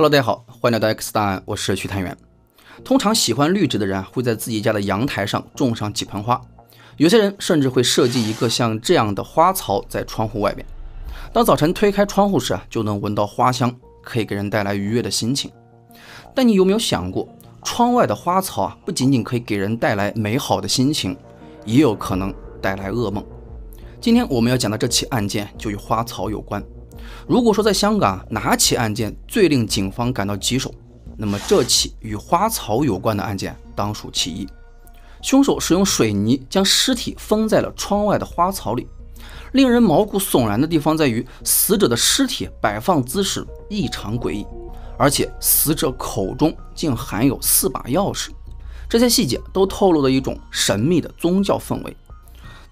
Hello，大家好，欢迎来到 X 档案，我是徐探员。通常喜欢绿植的人会在自己家的阳台上种上几盆花，有些人甚至会设计一个像这样的花槽在窗户外面。当早晨推开窗户时啊，就能闻到花香，可以给人带来愉悦的心情。但你有没有想过，窗外的花草啊，不仅仅可以给人带来美好的心情，也有可能带来噩梦。今天我们要讲的这起案件就与花草有关。如果说在香港哪起案件最令警方感到棘手，那么这起与花草有关的案件当属其一。凶手使用水泥将尸体封在了窗外的花草里。令人毛骨悚然的地方在于，死者的尸体摆放姿势异常诡异，而且死者口中竟含有四把钥匙。这些细节都透露了一种神秘的宗教氛围。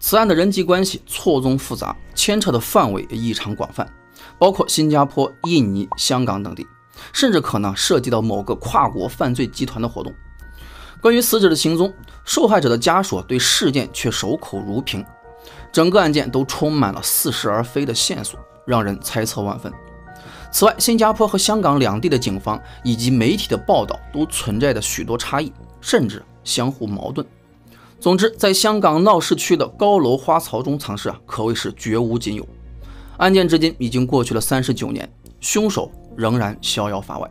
此案的人际关系错综复杂，牵扯的范围也异常广泛。包括新加坡、印尼、香港等地，甚至可能涉及到某个跨国犯罪集团的活动。关于死者的行踪，受害者的家属对事件却守口如瓶，整个案件都充满了似是而非的线索，让人猜测万分。此外，新加坡和香港两地的警方以及媒体的报道都存在着许多差异，甚至相互矛盾。总之，在香港闹市区的高楼花槽中藏尸啊，可谓是绝无仅有。案件至今已经过去了三十九年，凶手仍然逍遥法外。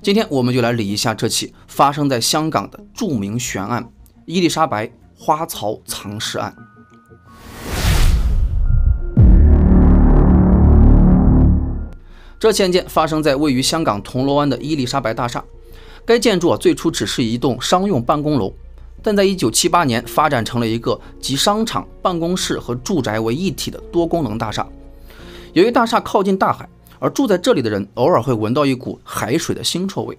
今天我们就来理一下这起发生在香港的著名悬案——伊丽莎白花槽藏尸案。这起案件发生在位于香港铜锣湾的伊丽莎白大厦，该建筑啊最初只是一栋商用办公楼，但在一九七八年发展成了一个集商场、办公室和住宅为一体的多功能大厦。由于大厦靠近大海，而住在这里的人偶尔会闻到一股海水的腥臭味。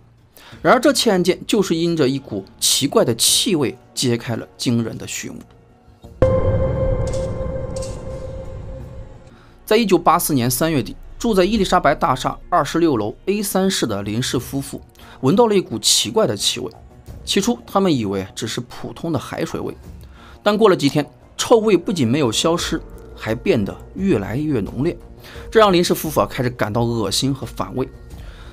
然而，这起案件就是因着一股奇怪的气味揭开了惊人的序幕。在一九八四年三月底，住在伊丽莎白大厦二十六楼 A 三室的林氏夫妇闻到了一股奇怪的气味。起初，他们以为只是普通的海水味，但过了几天，臭味不仅没有消失，还变得越来越浓烈。这让林氏夫妇啊开始感到恶心和反胃。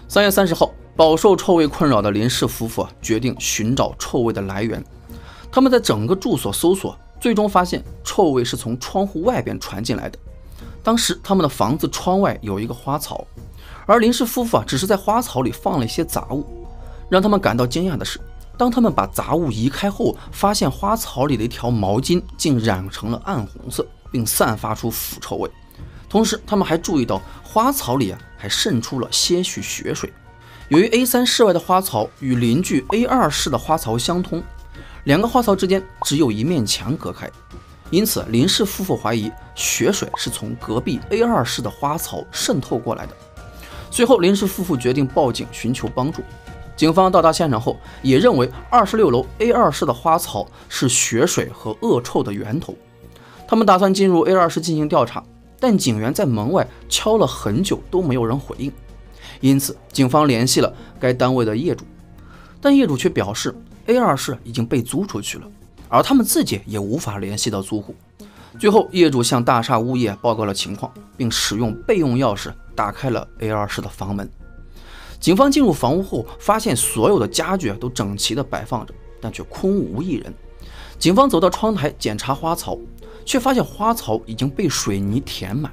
三月三十号，饱受臭味困扰的林氏夫妇啊决定寻找臭味的来源。他们在整个住所搜索，最终发现臭味是从窗户外边传进来的。当时他们的房子窗外有一个花槽，而林氏夫妇啊只是在花槽里放了一些杂物。让他们感到惊讶的是，当他们把杂物移开后，发现花槽里的一条毛巾竟染成了暗红色，并散发出腐臭味。同时，他们还注意到花草里啊还渗出了些许血水。由于 A 三室外的花槽与邻居 A 二室的花槽相通，两个花槽之间只有一面墙隔开，因此林氏夫妇怀疑血水是从隔壁 A 二室的花槽渗透过来的。随后，林氏夫妇决定报警寻求帮助。警方到达现场后，也认为二十六楼 A 二室的花槽是血水和恶臭的源头。他们打算进入 A 二室进行调查。但警员在门外敲了很久都没有人回应，因此警方联系了该单位的业主，但业主却表示 A 二室已经被租出去了，而他们自己也无法联系到租户。最后，业主向大厦物业报告了情况，并使用备用钥匙打开了 A 二室的房门。警方进入房屋后，发现所有的家具都整齐地摆放着，但却空无一人。警方走到窗台检查花草。却发现花槽已经被水泥填满，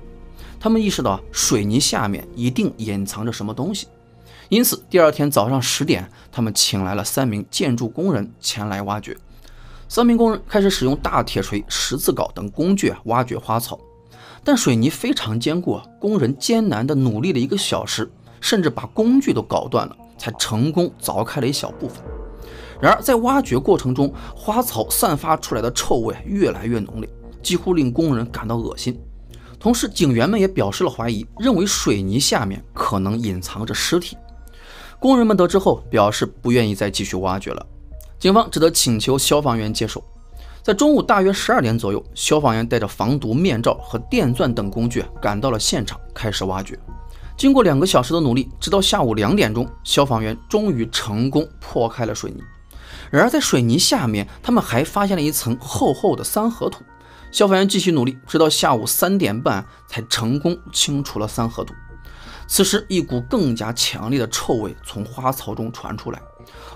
他们意识到水泥下面一定隐藏着什么东西，因此第二天早上十点，他们请来了三名建筑工人前来挖掘。三名工人开始使用大铁锤、十字镐等工具挖掘花槽，但水泥非常坚固，工人艰难地努力了一个小时，甚至把工具都搞断了，才成功凿开了一小部分。然而在挖掘过程中，花槽散发出来的臭味越来越浓烈。几乎令工人感到恶心，同时警员们也表示了怀疑，认为水泥下面可能隐藏着尸体。工人们得知后表示不愿意再继续挖掘了，警方只得请求消防员接手。在中午大约十二点左右，消防员带着防毒面罩和电钻等工具赶到了现场，开始挖掘。经过两个小时的努力，直到下午两点钟，消防员终于成功破开了水泥。然而在水泥下面，他们还发现了一层厚厚的三合土。消防员继续努力，直到下午三点半才成功清除了三合土。此时，一股更加强烈的臭味从花槽中传出来，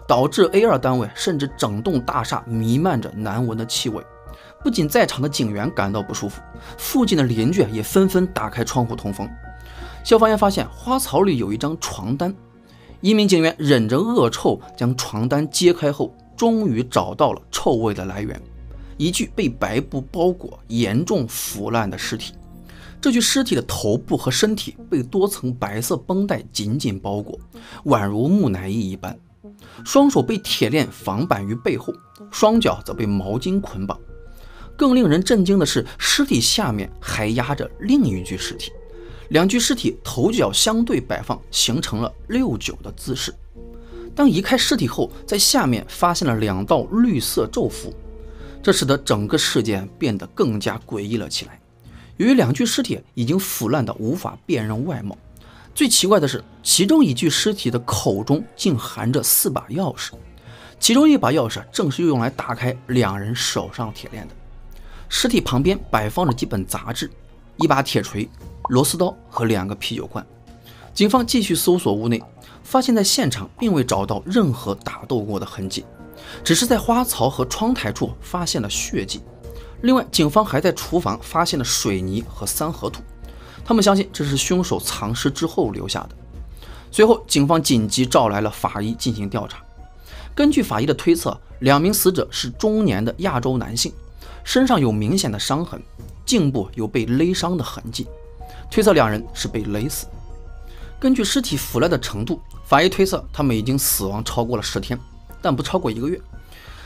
导致 A 二单位甚至整栋大厦弥漫着难闻的气味。不仅在场的警员感到不舒服，附近的邻居也纷纷打开窗户通风。消防员发现花槽里有一张床单，一名警员忍着恶臭将床单揭开后，终于找到了臭味的来源——一具被白布包裹、严重腐烂的尸体。这具尸体的头部和身体被多层白色绷带紧紧包裹，宛如木乃伊一般。双手被铁链绑绑于背后，双脚则被毛巾捆绑。更令人震惊的是，尸体下面还压着另一具尸体，两具尸体头脚相对摆放，形成了六九的姿势。当移开尸体后，在下面发现了两道绿色咒符，这使得整个事件变得更加诡异了起来。由于两具尸体已经腐烂的无法辨认外貌，最奇怪的是，其中一具尸体的口中竟含着四把钥匙，其中一把钥匙正是用来打开两人手上铁链的。尸体旁边摆放着几本杂志、一把铁锤、螺丝刀和两个啤酒罐。警方继续搜索屋内，发现在现场并未找到任何打斗过的痕迹，只是在花槽和窗台处发现了血迹。另外，警方还在厨房发现了水泥和三合土，他们相信这是凶手藏尸之后留下的。随后，警方紧急召来了法医进行调查。根据法医的推测，两名死者是中年的亚洲男性，身上有明显的伤痕，颈部有被勒伤的痕迹，推测两人是被勒死。根据尸体腐烂的程度，法医推测他们已经死亡超过了十天，但不超过一个月。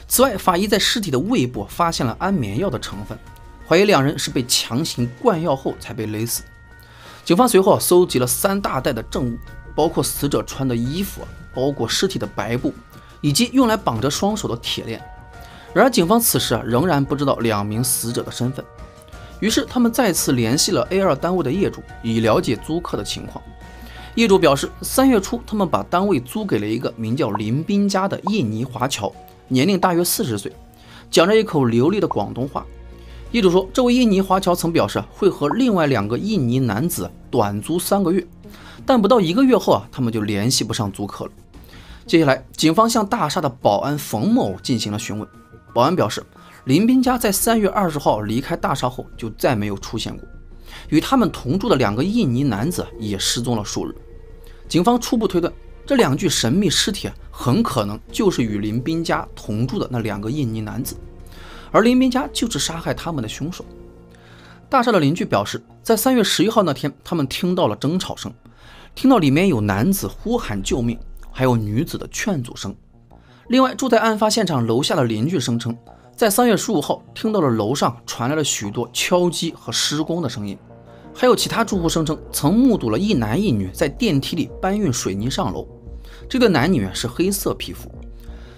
此外，法医在尸体的胃部发现了安眠药的成分，怀疑两人是被强行灌药后才被勒死。警方随后搜集了三大袋的证物，包括死者穿的衣服、包裹尸体的白布，以及用来绑着双手的铁链。然而，警方此时啊仍然不知道两名死者的身份。于是，他们再次联系了 A 二单位的业主，以了解租客的情况。业主表示，三月初他们把单位租给了一个名叫林斌家的印尼华侨。年龄大约四十岁，讲着一口流利的广东话。业主说，这位印尼华侨曾表示会和另外两个印尼男子短租三个月，但不到一个月后啊，他们就联系不上租客了。接下来，警方向大厦的保安冯某进行了询问。保安表示，林斌家在三月二十号离开大厦后就再没有出现过，与他们同住的两个印尼男子也失踪了数日。警方初步推断。这两具神秘尸体很可能就是与林斌家同住的那两个印尼男子，而林斌家就是杀害他们的凶手。大厦的邻居表示，在三月十一号那天，他们听到了争吵声，听到里面有男子呼喊救命，还有女子的劝阻声。另外，住在案发现场楼下的邻居声称，在三月十五号听到了楼上传来了许多敲击和施工的声音。还有其他住户声称曾目睹了一男一女在电梯里搬运水泥上楼。这对男女是黑色皮肤。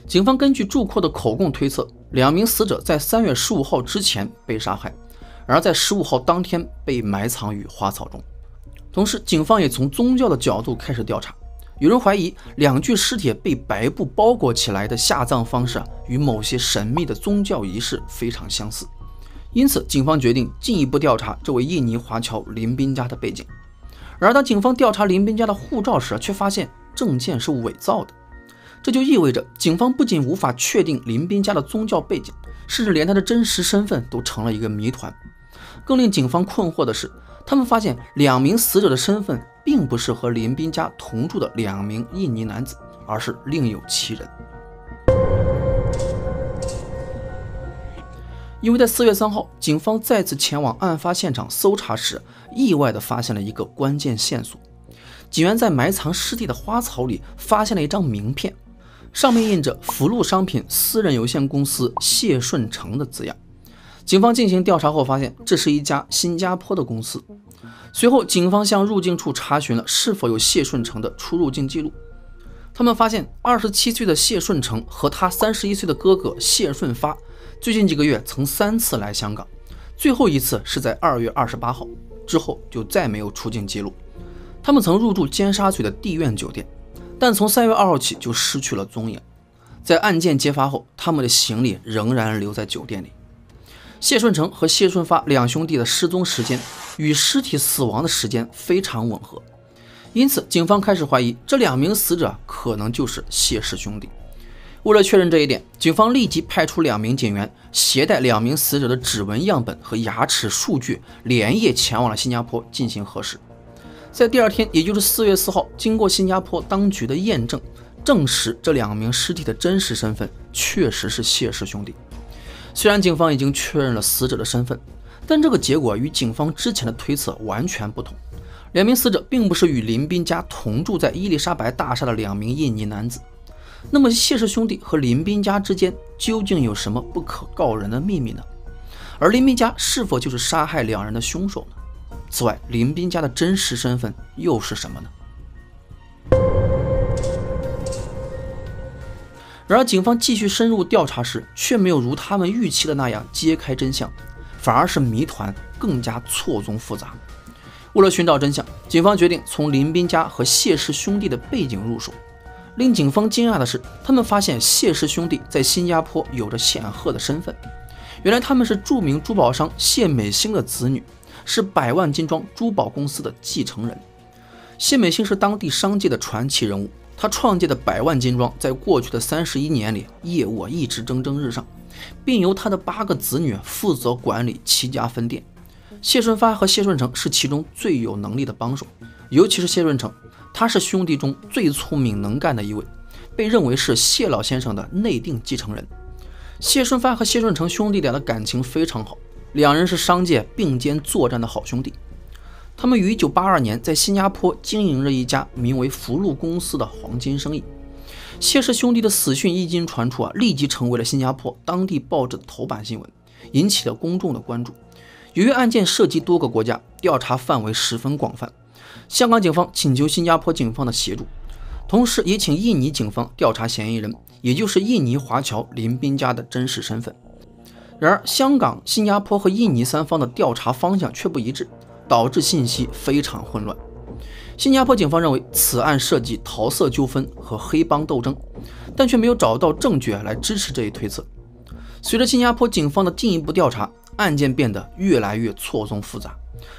警方根据住客的口供推测，两名死者在三月十五号之前被杀害，而在十五号当天被埋藏于花草中。同时，警方也从宗教的角度开始调查。有人怀疑两具尸体被白布包裹起来的下葬方式啊与某些神秘的宗教仪式非常相似。因此，警方决定进一步调查这位印尼华侨林斌家的背景。然而，当警方调查林斌家的护照时，却发现证件是伪造的。这就意味着，警方不仅无法确定林斌家的宗教背景，甚至连他的真实身份都成了一个谜团。更令警方困惑的是，他们发现两名死者的身份并不是和林斌家同住的两名印尼男子，而是另有其人。因为在四月三号，警方再次前往案发现场搜查时，意外地发现了一个关键线索。警员在埋藏尸体的花草里发现了一张名片，上面印着“福禄商品私人有限公司谢顺成”的字样。警方进行调查后发现，这是一家新加坡的公司。随后，警方向入境处查询了是否有谢顺成的出入境记录。他们发现，二十七岁的谢顺成和他三十一岁的哥哥谢顺发。最近几个月曾三次来香港，最后一次是在二月二十八号之后就再没有出境记录。他们曾入住尖沙咀的地苑酒店，但从三月二号起就失去了踪影。在案件揭发后，他们的行李仍然留在酒店里。谢顺成和谢顺发两兄弟的失踪时间与尸体死亡的时间非常吻合，因此，警方开始怀疑这两名死者可能就是谢氏兄弟。为了确认这一点，警方立即派出两名警员，携带两名死者的指纹样本和牙齿数据，连夜前往了新加坡进行核实。在第二天，也就是四月四号，经过新加坡当局的验证，证实这两名尸体的真实身份确实是谢氏兄弟。虽然警方已经确认了死者的身份，但这个结果与警方之前的推测完全不同。两名死者并不是与林斌家同住在伊丽莎白大厦的两名印尼男子，那么谢氏兄弟和林斌家之间究竟有什么不可告人的秘密呢？而林斌家是否就是杀害两人的凶手呢？此外，林斌家的真实身份又是什么呢？然而，警方继续深入调查时，却没有如他们预期的那样揭开真相，反而是谜团更加错综复杂。为了寻找真相，警方决定从林斌家和谢氏兄弟的背景入手。令警方惊讶的是，他们发现谢氏兄弟在新加坡有着显赫的身份。原来他们是著名珠宝商谢美兴的子女，是百万金庄珠宝公司的继承人。谢美兴是当地商界的传奇人物，他创建的百万金庄在过去的三十一年里，业务一直蒸蒸日上，并由他的八个子女负责管理七家分店。谢顺发和谢顺成是其中最有能力的帮手，尤其是谢顺成，他是兄弟中最聪明能干的一位，被认为是谢老先生的内定继承人。谢顺发和谢顺成兄弟俩的感情非常好，两人是商界并肩作战的好兄弟。他们于1982年在新加坡经营着一家名为福禄公司的黄金生意。谢氏兄弟的死讯一经传出啊，立即成为了新加坡当地报纸的头版新闻，引起了公众的关注。由于案件涉及多个国家，调查范围十分广泛，香港警方请求新加坡警方的协助，同时也请印尼警方调查嫌疑人，也就是印尼华侨林斌家的真实身份。然而，香港、新加坡和印尼三方的调查方向却不一致，导致信息非常混乱。新加坡警方认为此案涉及桃色纠纷和黑帮斗争，但却没有找到证据来支持这一推测。随着新加坡警方的进一步调查，案件变得越来越错综复杂，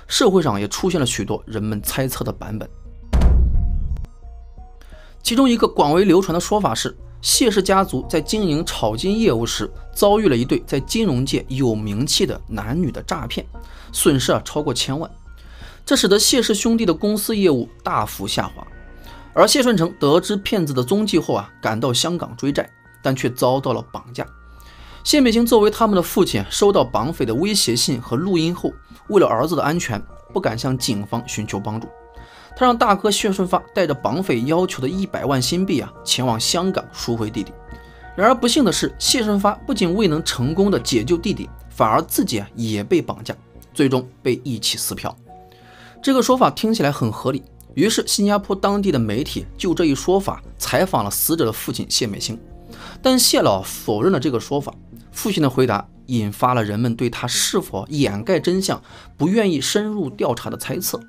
社会上也出现了许多人们猜测的版本。其中一个广为流传的说法是，谢氏家族在经营炒金业务时，遭遇了一对在金融界有名气的男女的诈骗，损失啊超过千万，这使得谢氏兄弟的公司业务大幅下滑。而谢顺成得知骗子的踪迹后啊，赶到香港追债，但却遭到了绑架。谢美清作为他们的父亲，收到绑匪的威胁信和录音后，为了儿子的安全，不敢向警方寻求帮助。他让大哥谢顺发带着绑匪要求的一百万新币啊，前往香港赎回弟弟。然而不幸的是，谢顺发不仅未能成功的解救弟弟，反而自己啊也被绑架，最终被一起撕票。这个说法听起来很合理，于是新加坡当地的媒体就这一说法采访了死者的父亲谢美兴，但谢老否认了这个说法。父亲的回答引发了人们对他是否掩盖真相、不愿意深入调查的猜测。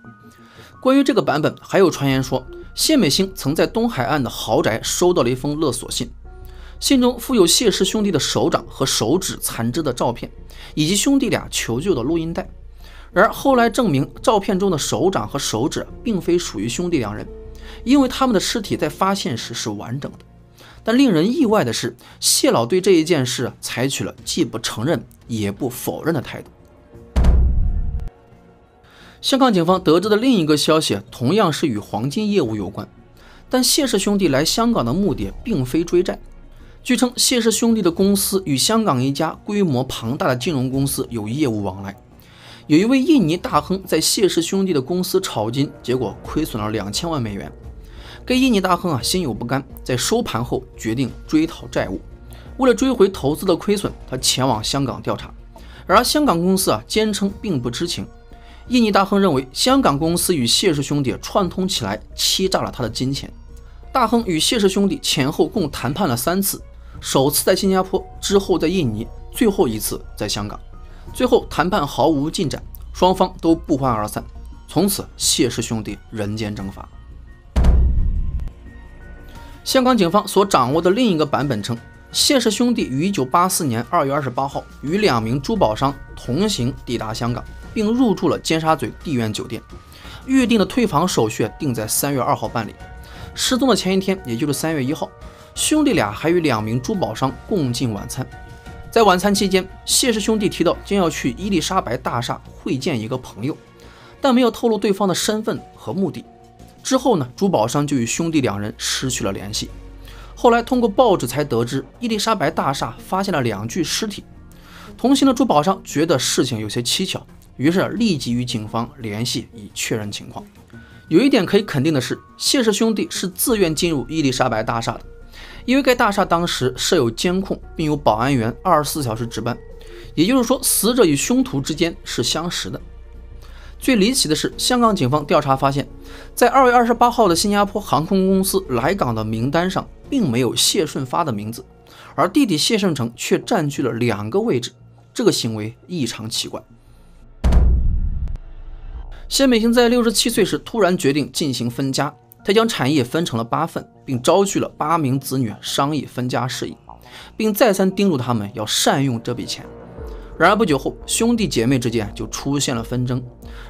关于这个版本，还有传言说，谢美兴曾在东海岸的豪宅收到了一封勒索信，信中附有谢氏兄弟的手掌和手指残肢的照片，以及兄弟俩求救的录音带。然而后来证明，照片中的手掌和手指并非属于兄弟两人，因为他们的尸体在发现时是完整的。但令人意外的是，谢老对这一件事采取了既不承认也不否认的态度。香港警方得知的另一个消息，同样是与黄金业务有关，但谢氏兄弟来香港的目的并非追债。据称，谢氏兄弟的公司与香港一家规模庞大的金融公司有业务往来，有一位印尼大亨在谢氏兄弟的公司炒金，结果亏损了两千万美元。该印尼大亨啊心有不甘，在收盘后决定追讨债务。为了追回投资的亏损，他前往香港调查。然而香港公司啊坚称并不知情。印尼大亨认为香港公司与谢氏兄弟串通起来欺诈了他的金钱。大亨与谢氏兄弟前后共谈判了三次，首次在新加坡，之后在印尼，最后一次在香港。最后谈判毫无进展，双方都不欢而散。从此谢氏兄弟人间蒸发。香港警方所掌握的另一个版本称，谢氏兄弟于1984年2月28号与两名珠宝商同行抵达香港，并入住了尖沙咀帝苑酒店。预定的退房手续定在三月二号办理。失踪的前一天，也就是三月一号，兄弟俩还与两名珠宝商共进晚餐。在晚餐期间，谢氏兄弟提到将要去伊丽莎白大厦会见一个朋友，但没有透露对方的身份和目的。之后呢，珠宝商就与兄弟两人失去了联系。后来通过报纸才得知，伊丽莎白大厦发现了两具尸体。同行的珠宝商觉得事情有些蹊跷，于是立即与警方联系以确认情况。有一点可以肯定的是，谢氏兄弟是自愿进入伊丽莎白大厦的，因为该大厦当时设有监控，并有保安员二十四小时值班。也就是说，死者与凶徒之间是相识的。最离奇的是，香港警方调查发现，在二月二十八号的新加坡航空公司来港的名单上，并没有谢顺发的名字，而弟弟谢顺成却占据了两个位置。这个行为异常奇怪。谢美清在六十七岁时突然决定进行分家，他将产业分成了八份，并招聚了八名子女商议分家事宜，并再三叮嘱他们要善用这笔钱。然而不久后，兄弟姐妹之间就出现了纷争，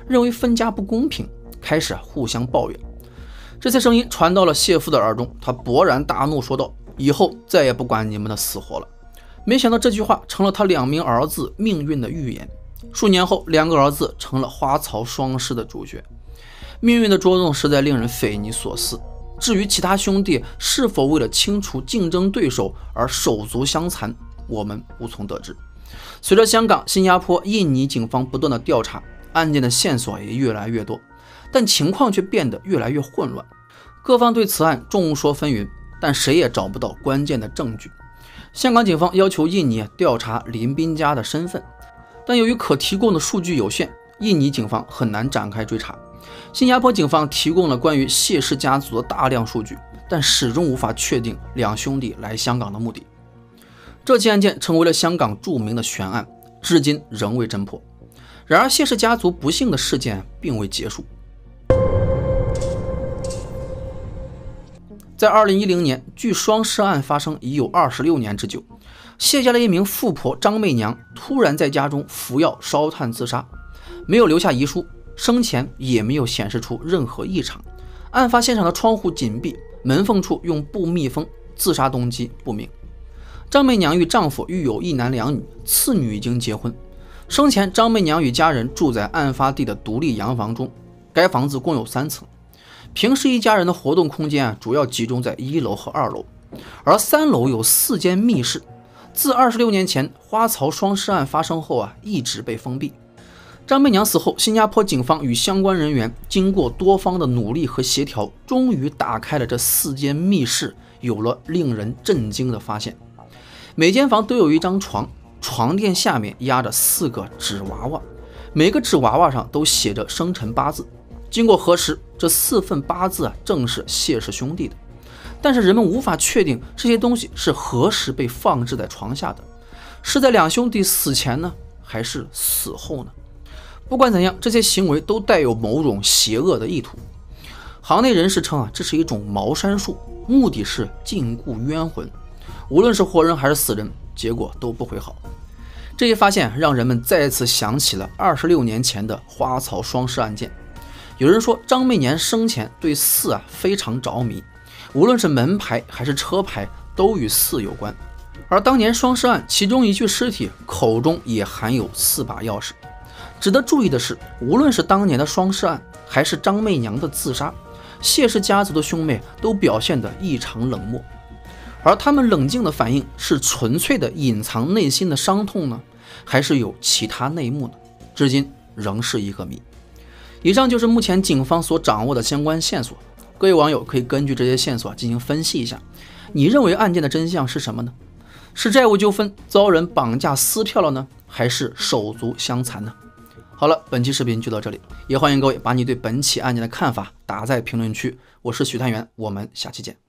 认为分家不公平，开始互相抱怨。这些声音传到了谢父的耳中，他勃然大怒，说道：“以后再也不管你们的死活了。”没想到这句话成了他两名儿子命运的预言。数年后，两个儿子成了花草双尸的主角。命运的捉弄实在令人匪夷所思。至于其他兄弟是否为了清除竞争对手而手足相残，我们无从得知。随着香港、新加坡、印尼警方不断的调查，案件的线索也越来越多，但情况却变得越来越混乱。各方对此案众说纷纭，但谁也找不到关键的证据。香港警方要求印尼调查林斌家的身份，但由于可提供的数据有限，印尼警方很难展开追查。新加坡警方提供了关于谢氏家族的大量数据，但始终无法确定两兄弟来香港的目的。这起案件成为了香港著名的悬案，至今仍未侦破。然而，谢氏家族不幸的事件并未结束。在二零一零年，距双尸案发生已有二十六年之久。谢家的一名富婆张媚娘突然在家中服药烧炭自杀，没有留下遗书，生前也没有显示出任何异常。案发现场的窗户紧闭，门缝处用布密封，自杀动机不明。张媚娘与丈夫育有一男两女，次女已经结婚。生前，张媚娘与家人住在案发地的独立洋房中，该房子共有三层。平时一家人的活动空间啊，主要集中在一楼和二楼，而三楼有四间密室。自二十六年前花槽双尸案发生后啊，一直被封闭。张媚娘死后，新加坡警方与相关人员经过多方的努力和协调，终于打开了这四间密室，有了令人震惊的发现。每间房都有一张床，床垫下面压着四个纸娃娃，每个纸娃娃上都写着生辰八字。经过核实，这四份八字啊，正是谢氏兄弟的。但是人们无法确定这些东西是何时被放置在床下的，是在两兄弟死前呢，还是死后呢？不管怎样，这些行为都带有某种邪恶的意图。行内人士称啊，这是一种茅山术，目的是禁锢冤魂。无论是活人还是死人，结果都不会好。这一发现让人们再次想起了二十六年前的花草双尸案件。有人说，张媚年生前对四啊非常着迷，无论是门牌还是车牌都与四有关。而当年双尸案其中一具尸体口中也含有四把钥匙。值得注意的是，无论是当年的双尸案，还是张媚娘的自杀，谢氏家族的兄妹都表现得异常冷漠。而他们冷静的反应是纯粹的隐藏内心的伤痛呢，还是有其他内幕呢？至今仍是一个谜。以上就是目前警方所掌握的相关线索，各位网友可以根据这些线索进行分析一下，你认为案件的真相是什么呢？是债务纠纷遭人绑架撕票了呢，还是手足相残呢？好了，本期视频就到这里，也欢迎各位把你对本起案件的看法打在评论区。我是许探员，我们下期见。